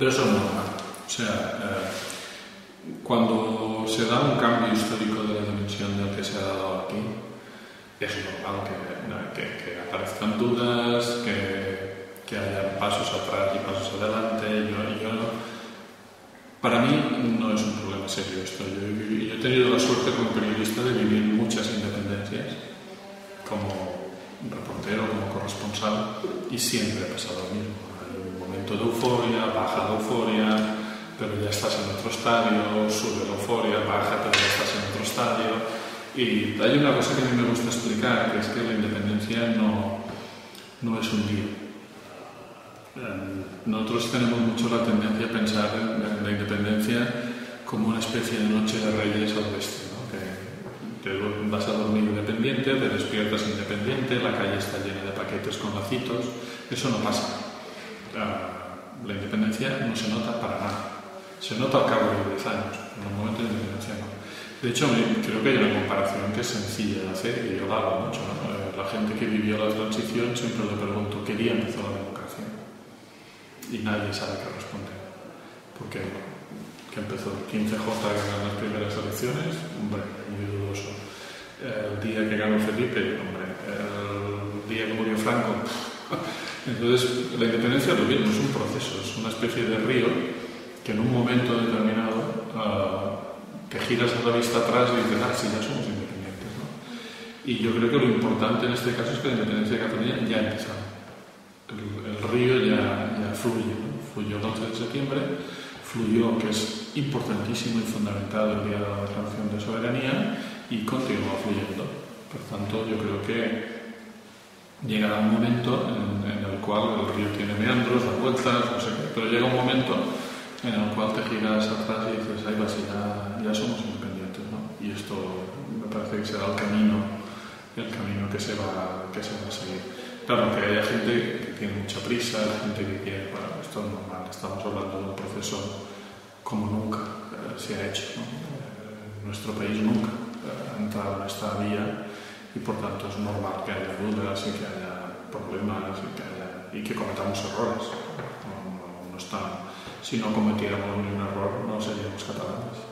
Pero eso es normal. O sea, eh, cuando se da un cambio histórico de la dimensión del que se ha dado aquí, es normal que, que, que aparezcan dudas, que, que, haya pasos atrás y pasos adelante. Yo, yo, para mí no es un problema serio esto. Yo, yo, he tenido la suerte como periodista de vivir muchas independencias, como reportero, como corresponsal, y siempre ha pasado lo mismo. Hay un momento de euforia, baja de euforia, pero ya estás en estadio, sube la euforia, baja, pero estás en otro estadio. Y hay una cosa que a mí me gusta explicar, que es que la independencia no, no es un día. Nosotros tenemos mucho la tendencia a pensar en la independencia como una especie de noche de reyes al oeste, que vas a dormir independiente, te despiertas independiente, la calle está llena de paquetes con lacitos, eso no pasa. La independencia no se nota para nada. Se nota al cabo de 10 años, en el momento de no. De hecho, creo que hay una comparación que es sencilla de hacer y yo la hago mucho. ¿no? La gente que vivió la transición siempre le pregunto qué día empezó la democracia y nadie sabe qué responder. Porque que empezó el 15J que ganó las primeras elecciones, hombre, muy dudoso. El día que ganó Felipe, hombre, el día que murió Franco. Entonces, la independencia lo mismo, es un proceso, es una especie de río que en un momento determinado uh, te giras a la vista atrás y dices, ah, sí, ya somos independientes. ¿no? Y yo creo que lo importante en este caso es que la independencia de Cataluña ya ha empezado. El, el río ya, ya fluye, ¿no? fluyó el 11 de septiembre, fluyó, que es importantísimo y fundamental el día de la declaración de soberanía, y continúa fluyendo. Por tanto, yo creo que llegará un momento en, en el cual el río tiene meandros, da vueltas, no sé qué, pero llega un momento en el cual te giras atrás y dices, ahí vas, ya, ya somos independientes, ¿no? Y esto me parece que será el camino, el camino que se va, que se va a seguir. Claro, que haya gente que tiene mucha prisa, gente que quiere, bueno, esto es normal, estamos hablando de un proceso como nunca eh, se ha hecho, ¿no? eh, nuestro país nunca eh, ha entrado en esta vía y por tanto es normal que haya dudas y que haya problemas y que, haya, y que cometamos errores. Si no cometiéramos un error no seríamos catalanes.